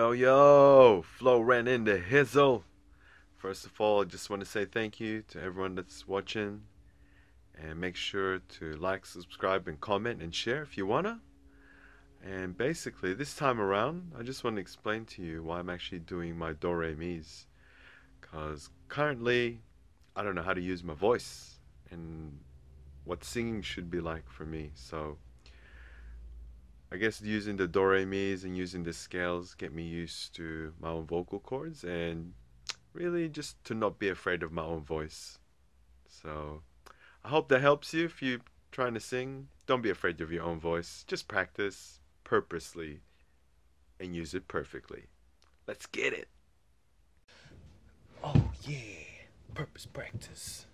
yo, yo! FlowRen into Hizzle. First of all, I just want to say thank you to everyone that's watching. And make sure to like, subscribe, and comment and share if you wanna. And basically, this time around, I just want to explain to you why I'm actually doing my do mi's. Because currently, I don't know how to use my voice and what singing should be like for me. So, I guess using the do re mi's and using the scales get me used to my own vocal cords and really just to not be afraid of my own voice. So I hope that helps you if you're trying to sing. Don't be afraid of your own voice. Just practice purposely and use it perfectly. Let's get it. Oh yeah, purpose practice.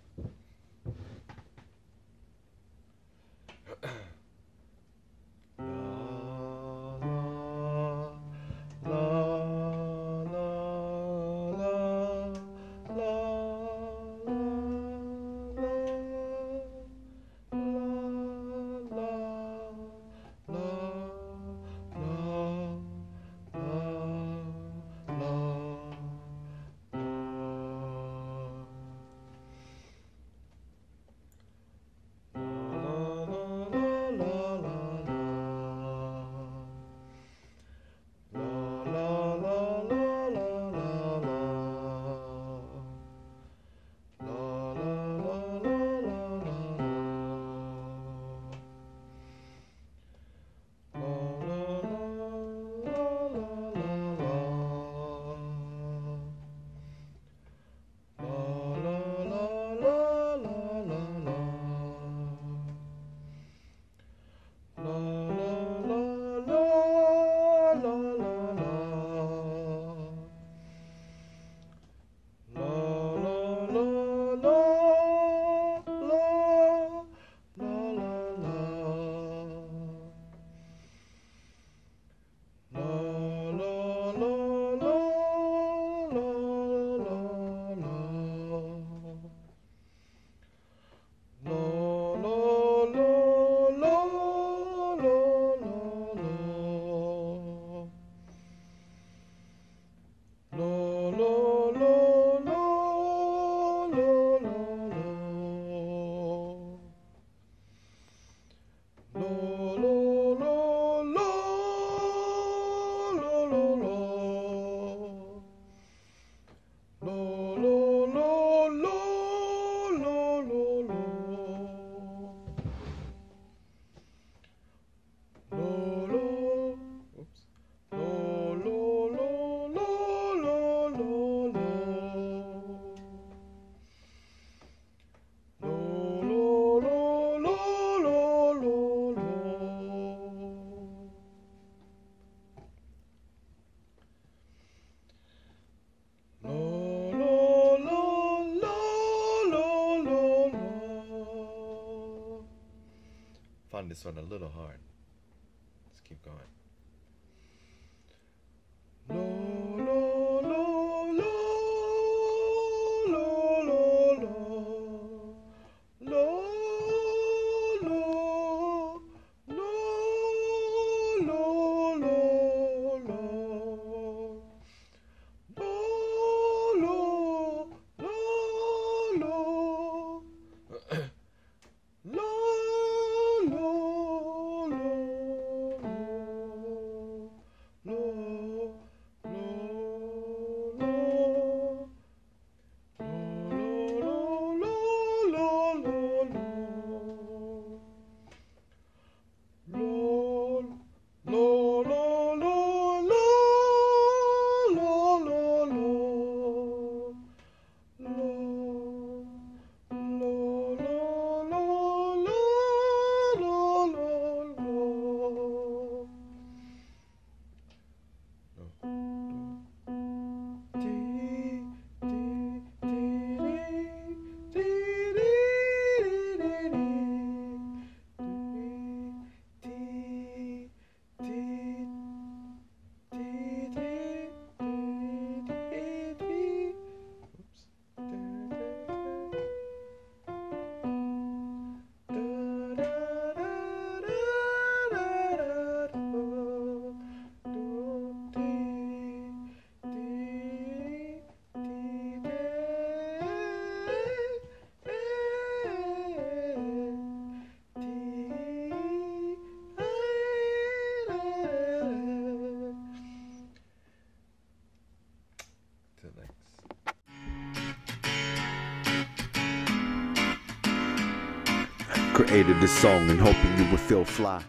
Found this one a little hard. Let's keep going. Next. Created this song and hoping you would feel fly.